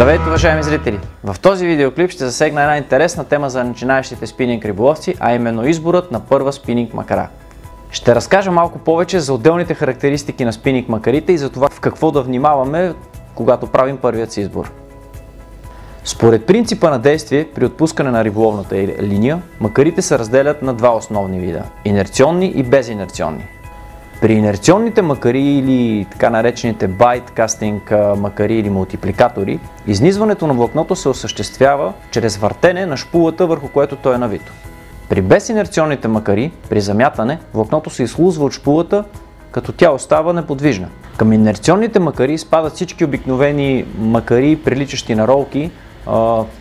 Здравейте, уважаеми зрители! В този видеоклип ще засегна една интересна тема за начинаещите спининг риболовци, а именно изборът на първа спининг макара. Ще разкажа малко повече за отделните характеристики на спининг макарите и за това в какво да внимаваме, когато правим първият си избор. Според принципа на действие при отпускане на риболовната линия, макарите се разделят на два основни вида – инерционни и безинерционни. При инерционните макари или така наречените байт кастинг макари или мултипликатори, изнизването на влакното се осъществява чрез въртене на шпулата върху което то е навито. При безинерционните макари, при замятане, влакното се изхлузва от шпулата, като тя остава неподвижна. Към инерционните макари спадат всички обикновени макари, приличащи на ролки,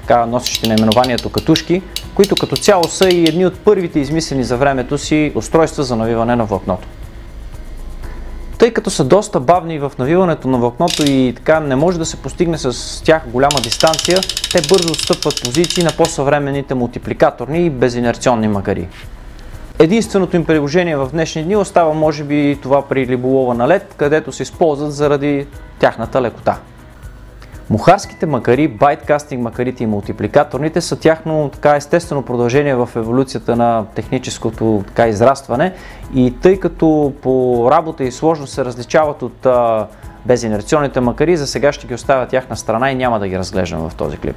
така носещи наименованието катушки, които като цяло са и едни от първите измислени за времето си устройства за навиване на влакното. Тъй като са доста бавни в навиването на влакното и така не може да се постигне с тях голяма дистанция, те бързо отстъпват позиции на по-съвременните мултипликаторни и безинерционни магари. Единственото им приложение в днешни дни остава може би това при риболова на лед, където се използват заради тяхната лекота. Мухарските макари, байткастинг макарите и мултипликаторните са тяхно така естествено продължение в еволюцията на техническото така израстване и тъй като по работа и сложност се различават от а, безинерционните макари, за сега ще ги оставя тях на страна и няма да ги разглеждам в този клип.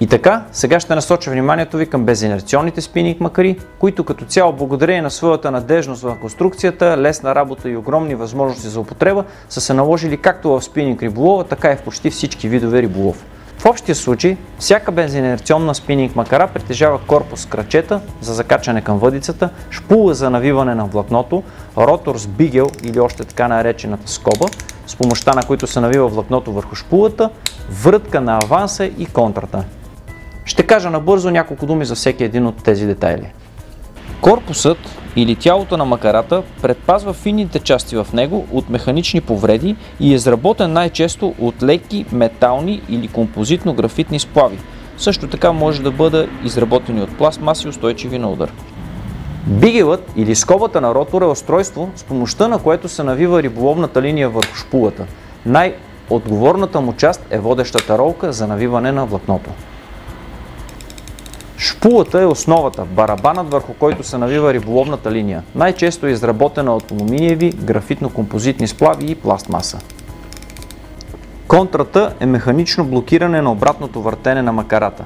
И така, сега ще насоча вниманието ви към безинерционните спининг макари, които като цяло благодарение на своята надежност в конструкцията, лесна работа и огромни възможности за употреба са се наложили както в спининг риболова, така и в почти всички видове риболов. В общия случай, всяка бензинерционна спининг макара притежава корпус с крачета за закачане към въдицата, шпула за навиване на влакното, ротор с бигел или още така наречената скоба, с помощта на които се навива влакното върху шпулата, врътка на аванса и контрата. Ще кажа набързо няколко думи за всеки един от тези детайли. Корпусът или тялото на макарата предпазва финните части в него от механични повреди и е изработен най-често от леки метални или композитно-графитни сплави. Също така може да бъде изработени от пластмаси устойчиви на удар. Бигелът или скобата на ротор е устройство, с помощта на което се навива риболовната линия върху шпулата. Най-отговорната му част е водещата ролка за навиване на влакното. Шпулата е основата, барабанът върху който се навива риболовната линия. Най-често е изработена от алуминиеви, графитно-композитни сплави и пластмаса. Контрата е механично блокиране на обратното въртене на макарата.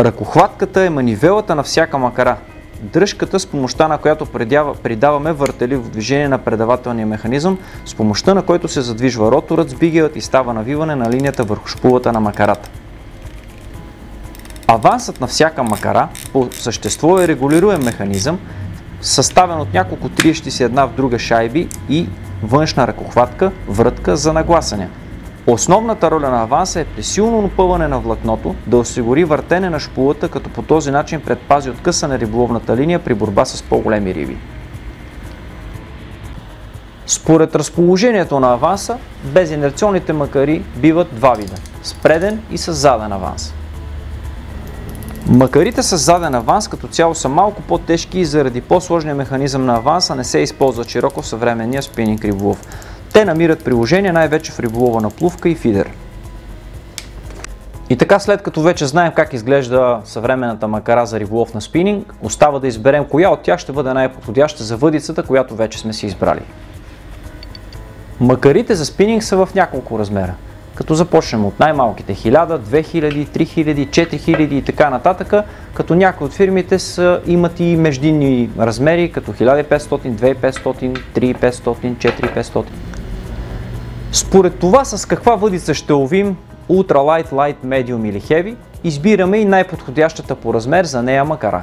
Ръкохватката е манивелата на всяка макара. Дръжката, с помощта на която придаваме въртели в движение на предавателния механизъм, с помощта на който се задвижва роторът с бигелът и става навиване на линията върху шпулата на макарата. Авансът на всяка макара по същество е регулируем механизъм, съставен от няколко триещи се една в друга шайби и външна ръкохватка, врътка за нагласане. Основната роля на аванса е при силно напъване на влакното да осигури въртене на шпулата, като по този начин предпази откъсане риболовната линия при борба с по-големи риби. Според разположението на аванса, безинерционните макари биват два вида – с преден и с заден аванс. Макарите с заден аванс като цяло са малко по-тежки и заради по-сложния механизъм на аванса не се използват широко в съвременния спининг риболов. Те намират приложение най-вече в риболова на плувка и фидер. И така след като вече знаем как изглежда съвременната макара за риболов на спининг, остава да изберем коя от тях ще бъде най-подходяща за въдицата, която вече сме си избрали. Макарите за спининг са в няколко размера като започнем от най-малките 1000, 2000, 3000, 4000 и така нататък, като някои от фирмите са, имат и междинни размери, като 1500, 2500, 3500, 4500. Според това с каква въдица ще ловим Ultra Light, Light, Medium или Heavy, избираме и най-подходящата по размер за нея макара.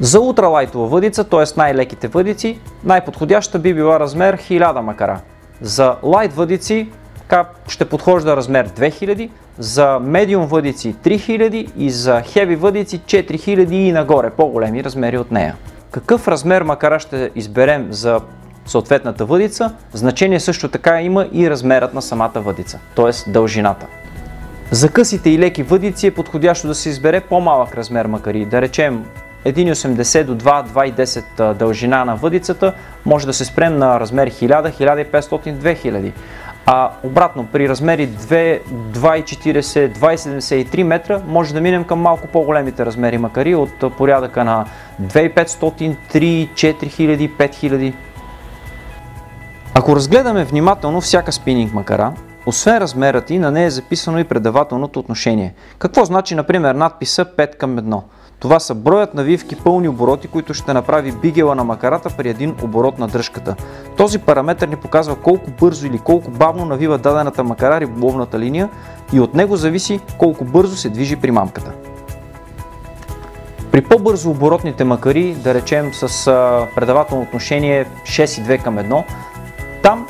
За ултралайтова въдица, т.е. най-леките въдици, най-подходящата би била размер 1000 макара. За лайт въдици така ще подхожда размер 2000, за медиум въдици 3000 и за хеви въдици 4000 и нагоре, по-големи размери от нея. Какъв размер макара ще изберем за съответната въдица, значение също така има и размерът на самата въдица, т.е. дължината. За късите и леки въдици е подходящо да се избере по-малък размер макари, да речем 1,80 до 2, 2,10 дължина на въдицата, може да се спрем на размер 1000, 1500, 2000. А обратно, при размери 2, 2,40, 2,73 метра може да минем към малко по-големите размери макари от порядъка на 2500, 3, 4000, 5000. Ако разгледаме внимателно всяка спининг макара, освен размерът и на нея е записано и предавателното отношение. Какво значи, например, надписа 5 към 1? Това са броят навивки пълни обороти, които ще направи бигела на макарата при един оборот на дръжката. Този параметр ни показва колко бързо или колко бавно навива дадената макара риболовната линия и от него зависи колко бързо се движи примамката. При по-бързо оборотните макари, да речем с предавателно отношение 6,2 към 1, там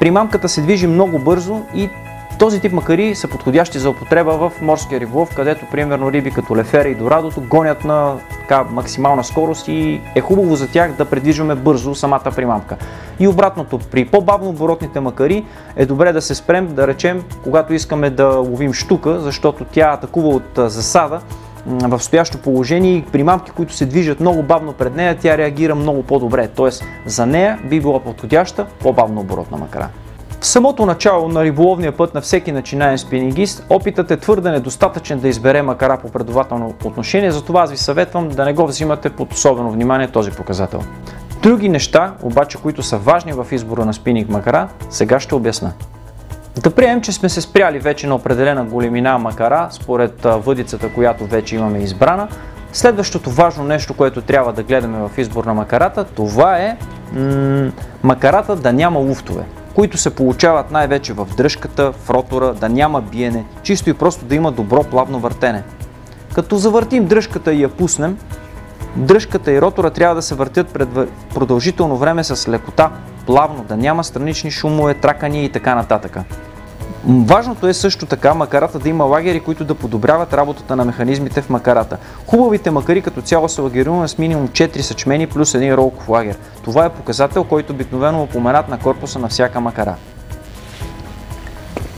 примамката се движи много бързо и този тип макари са подходящи за употреба в морския риболов, където примерно риби като лефера и дорадото гонят на така, максимална скорост и е хубаво за тях да предвижваме бързо самата примамка. И обратното, при по-бавно оборотните макари е добре да се спрем, да речем, когато искаме да ловим штука, защото тя атакува от засада в стоящо положение и при които се движат много бавно пред нея, тя реагира много по-добре. Тоест за нея би била подходяща по-бавно оборотна макара. В самото начало на риболовния път на всеки начинаем спинингист, опитът е твърде недостатъчен да избере макара по предавателно отношение, затова аз ви съветвам да не го взимате под особено внимание този показател. Други неща, обаче, които са важни в избора на спининг макара, сега ще обясна. Да приемем, че сме се спряли вече на определена големина макара, според въдицата, която вече имаме избрана. Следващото важно нещо, което трябва да гледаме в избор на макарата, това е м- макарата да няма луфтове които се получават най-вече в дръжката, в ротора, да няма биене, чисто и просто да има добро плавно въртене. Като завъртим дръжката и я пуснем, дръжката и ротора трябва да се въртят пред продължително време с лекота, плавно, да няма странични шумове, тракания и така нататък. Важното е също така макарата да има лагери, които да подобряват работата на механизмите в макарата. Хубавите макари като цяло са лагерувани с минимум 4 съчмени плюс един ролков лагер. Това е показател, който обикновено е на корпуса на всяка макара.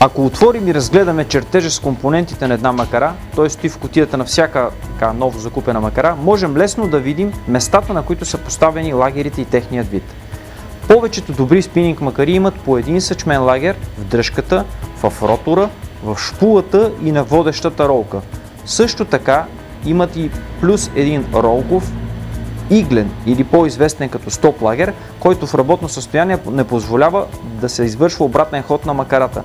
Ако отворим и разгледаме чертежа с компонентите на една макара, т.е. стои в котията на всяка така, ново закупена макара, можем лесно да видим местата, на които са поставени лагерите и техният вид. Повечето добри спининг макари имат по един съчмен лагер в дръжката, в ротора, в шпулата и на водещата ролка. Също така имат и плюс един ролков иглен или по-известен като стоп лагер, който в работно състояние не позволява да се извършва обратен ход на макарата.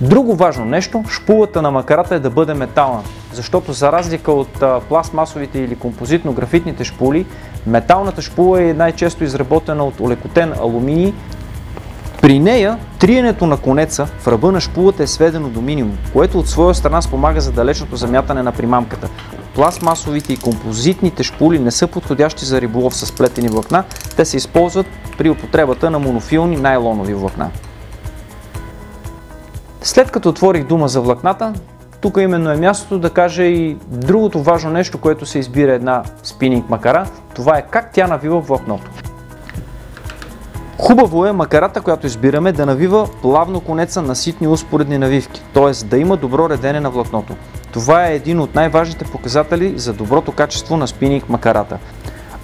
Друго важно нещо, шпулата на макарата е да бъде метална, защото за разлика от пластмасовите или композитно-графитните шпули, металната шпула е най-често изработена от олекотен алуминий. При нея триенето на конеца в ръба на шпулата е сведено до минимум, което от своя страна спомага за далечното замятане на примамката. Пластмасовите и композитните шпули не са подходящи за риболов с плетени влакна, те се използват при употребата на монофилни найлонови влакна. След като отворих дума за влакната, тук именно е мястото да кажа и другото важно нещо, което се избира една спининг макара. Това е как тя навива влакното. Хубаво е макарата, която избираме, да навива плавно конеца на ситни успоредни навивки, т.е. да има добро редене на влакното. Това е един от най-важните показатели за доброто качество на спининг макарата.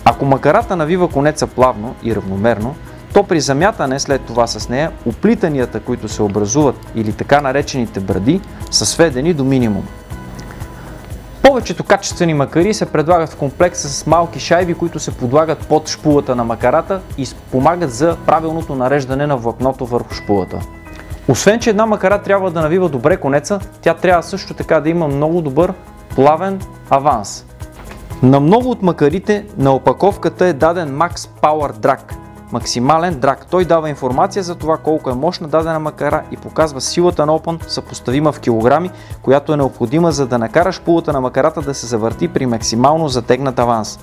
Ако макарата навива конеца плавно и равномерно, то при замятане след това с нея, оплитанията, които се образуват или така наречените бради, са сведени до минимум. Повечето качествени макари се предлагат в комплект с малки шайби, които се подлагат под шпулата на макарата и помагат за правилното нареждане на влакното върху шпулата. Освен, че една макара трябва да навива добре конеца, тя трябва също така да има много добър плавен аванс. На много от макарите на опаковката е даден Max Power Drag, максимален драг. Той дава информация за това колко е мощна дадена макара и показва силата на опън, съпоставима в килограми, която е необходима за да накараш пулата на макарата да се завърти при максимално затегнат аванс.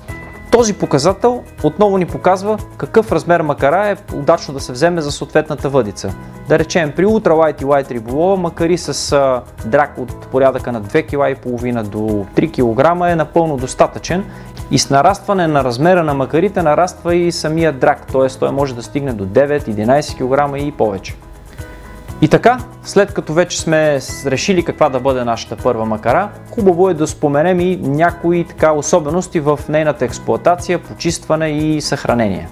Този показател отново ни показва какъв размер макара е удачно да се вземе за съответната въдица. Да речем при Light и Light риболова макари с драк от порядъка на 2,5 кг до 3 кг е напълно достатъчен и с нарастване на размера на макарите нараства и самия драк, т.е. той може да стигне до 9-11 кг и повече. И така, след като вече сме решили каква да бъде нашата първа макара, хубаво е да споменем и някои така особености в нейната експлоатация, почистване и съхранение.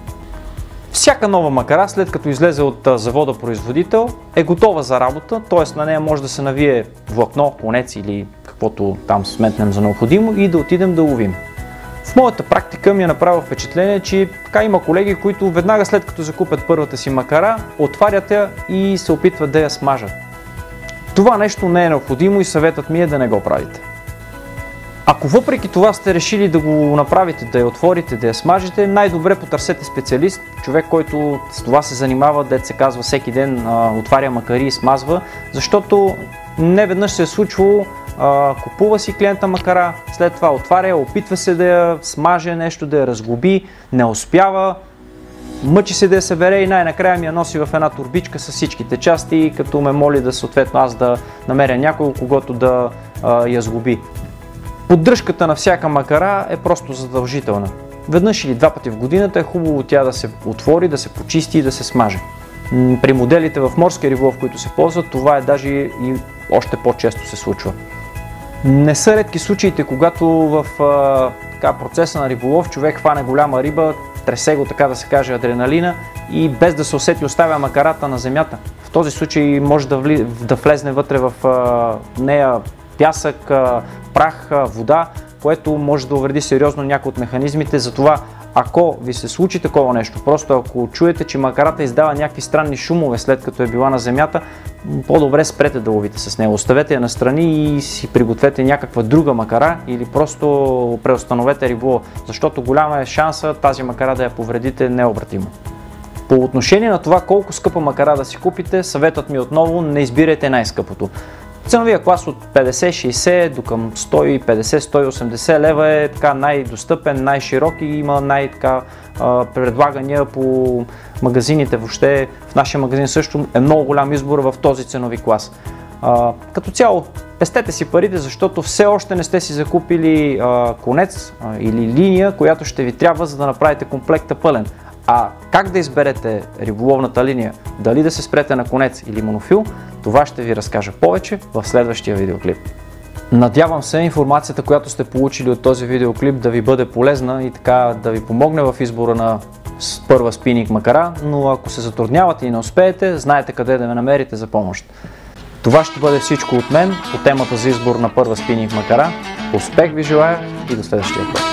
Всяка нова макара, след като излезе от завода производител, е готова за работа, т.е. на нея може да се навие влакно, конец или каквото там сметнем за необходимо и да отидем да ловим. В моята практика ми е направило впечатление, че така има колеги, които веднага след като закупят първата си макара, отварят я и се опитват да я смажат. Това нещо не е необходимо и съветът ми е да не го правите. Ако въпреки това сте решили да го направите, да я отворите, да я смажете, най-добре потърсете специалист, човек, който с това се занимава, дет се казва всеки ден, отваря макари и смазва, защото не веднъж се е случвало, купува си клиента макара, след това отваря, опитва се да я смаже нещо, да я разглоби, не успява, мъчи се да я събере и най-накрая ми я носи в една турбичка с всичките части, като ме моли да съответно аз да намеря някой, когото да а, я сглоби. Поддръжката на всяка макара е просто задължителна. Веднъж или два пъти в годината е хубаво тя да се отвори, да се почисти и да се смаже. При моделите в морския риболов, които се ползват, това е даже и още по-често се случва. Не са редки случаите, когато в а, така, процеса на риболов човек хване голяма риба, тресе го така да се каже адреналина и без да се усети оставя макарата на земята. В този случай може да, вли, да влезне вътре в а, нея пясък, прах, вода, което може да увреди сериозно някои от механизмите. Затова, ако ви се случи такова нещо, просто ако чуете, че макарата издава някакви странни шумове след като е била на земята, по-добре спрете да ловите с нея. Оставете я настрани и си пригответе някаква друга макара или просто преустановете риболов, защото голяма е шанса тази макара да я повредите необратимо. По отношение на това колко скъпа макара да си купите, съветът ми отново не избирайте най-скъпото. Ценовия клас от 50-60 до към 150-180 лева е така най-достъпен, най-широк и има най-така предлагания по магазините. Въобще в нашия магазин също е много голям избор в този ценови клас. А, като цяло, пестете си парите, защото все още не сте си закупили а, конец а, или линия, която ще ви трябва, за да направите комплекта пълен. А как да изберете риболовната линия, дали да се спрете на конец или монофил, това ще ви разкажа повече в следващия видеоклип. Надявам се информацията, която сте получили от този видеоклип да ви бъде полезна и така да ви помогне в избора на първа спининг макара, но ако се затруднявате и не успеете, знаете къде да ме намерите за помощ. Това ще бъде всичко от мен по темата за избор на първа спининг макара. Успех ви желая и до следващия път!